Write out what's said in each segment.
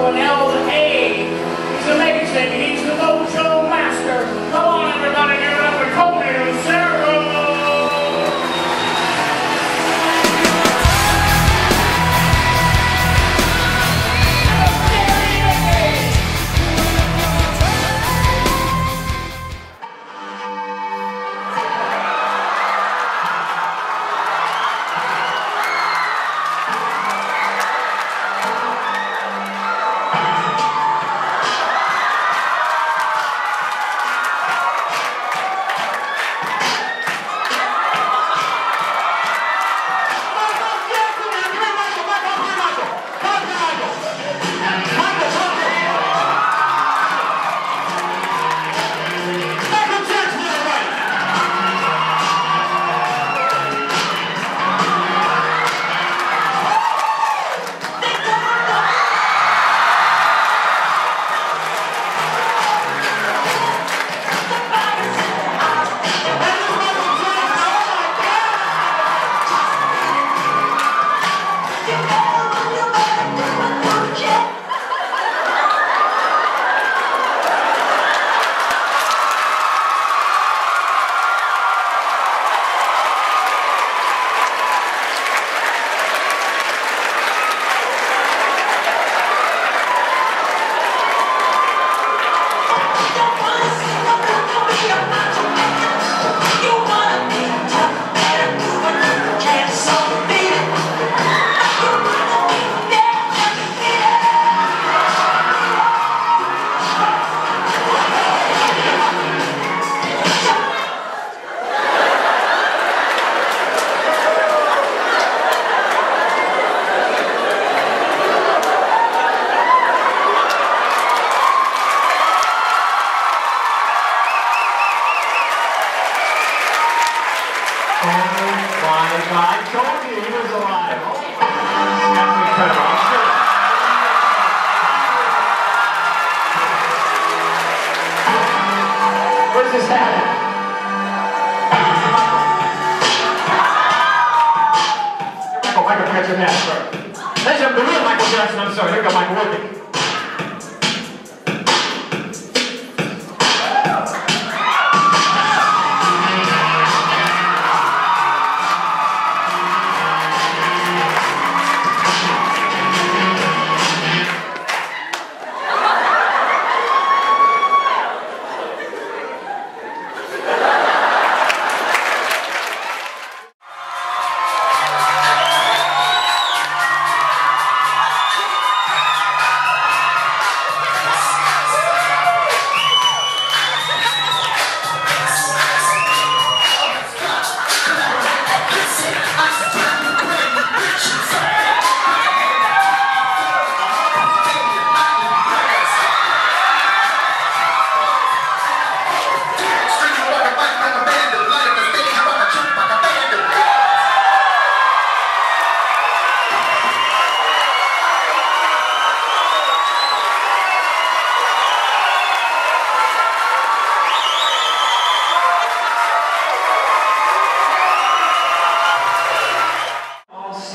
Marshall and told you he was alive. Oh. Where's this hat? Oh, Michael, Michael, catch your hat, sorry. Ladies Michael Jackson, I'm sorry. Here go, Michael, work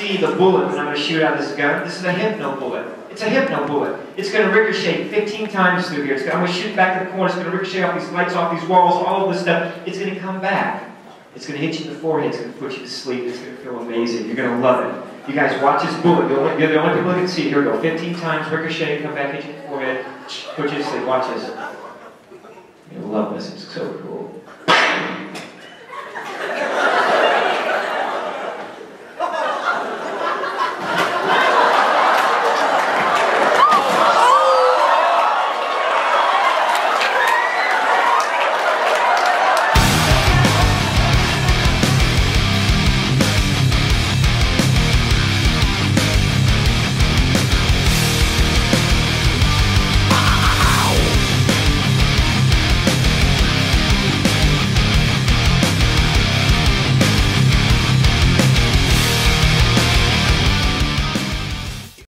see the bullet when I'm going to shoot out of this gun. This is a hypno bullet. It's a hypno bullet. It's going to ricochet 15 times through here. It's gonna, I'm going to shoot back in the corner. It's going to ricochet off these lights, off these walls, all of this stuff. It's going to come back. It's going to hit you in the forehead. It's going to put you to sleep. It's going to feel amazing. You're going to love it. You guys watch this bullet. You're, you're the only people that can see. Here we go. 15 times ricochet, come back, hit you in the forehead, put you to sleep. Watch this. You'll love this. It's so